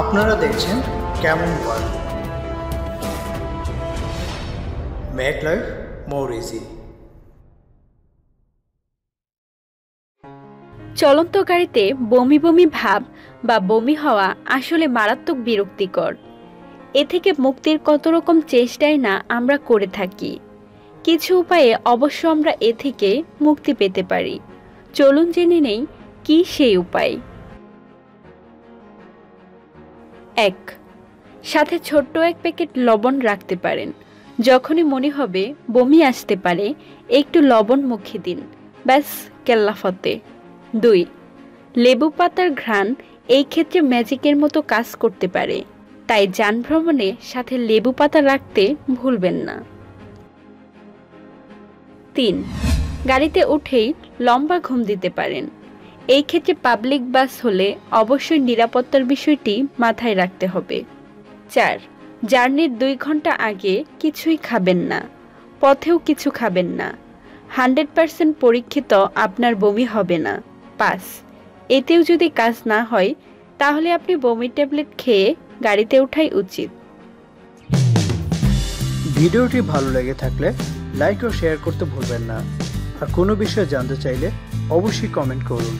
আপনারা দেখছেন কেমন world make life more easy চলন্ত গাড়িতে বমি বমি ভাব বা বমি হওয়া আসলে মারাত্মক বিরক্তিকর। এ থেকে মুক্তির কত রকম চেষ্টাই না আমরা করে থাকি। কিছু উপায়ে অবশ্য আমরা এ থেকে মুক্তি পেতে পারি। চলুন জেনে নেই কি সেই উপায়। এক। সাথে ছোট্ট এক প্যাকেট লবণ রাখতে পারেন। যখনই মনে হবে বমি আসতে পারে, একটু লবণ মুখে দিন। ব্যাস কেল্লাফতে দুই, লেবু পাতার ঘ্রাণ এই ক্ষেত্রে ম্যাজিকের মতো কাজ করতে পারে। তাই যান ভ্রমণে সাথে লেবু পাতা রাখতে ভুলবেন না। তিন, গাড়িতে উঠেই লম্বা ঘুম দিতে পারেন। এই ক্ষেত্রে পাবলিক বাস হলে অবশ্যই নিরাপত্তার বিষয়টি মাথায় রাখতে হবে। চার জার্নির দুই ঘণ্টা আগে কিছুই খাবেন না, পথেও কিছু খাবেন না। হান্ড্রেড পার্সেন্ট পরীক্ষিত আপনার বমি হবে না। পাস এতেও যদি কাজ না হয়, তাহলে আপনি বমির ট্যাবলেট খেয়ে গাড়িতে ওঠাই উচিত। ভিডিওটি ভালো লেগে থাকলে লাইক ও শেয়ার করতে ভুলবেন না। আর কোনো বিষয়ে জানতে চাইলে অবশ্যই কমেন্ট করুন।